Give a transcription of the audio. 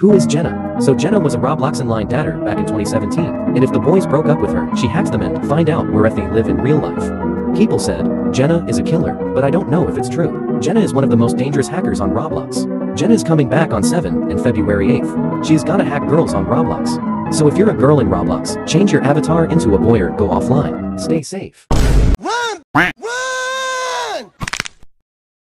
Who is Jenna? So Jenna was a Roblox Online dater back in 2017, and if the boys broke up with her, she hacks them and find out where they live in real life. People said, Jenna is a killer, but I don't know if it's true. Jenna is one of the most dangerous hackers on Roblox. Jenna is coming back on 7 and February 8th. She's gotta hack girls on Roblox. So if you're a girl in Roblox, change your avatar into a boy or go offline. Stay safe. Run! Run!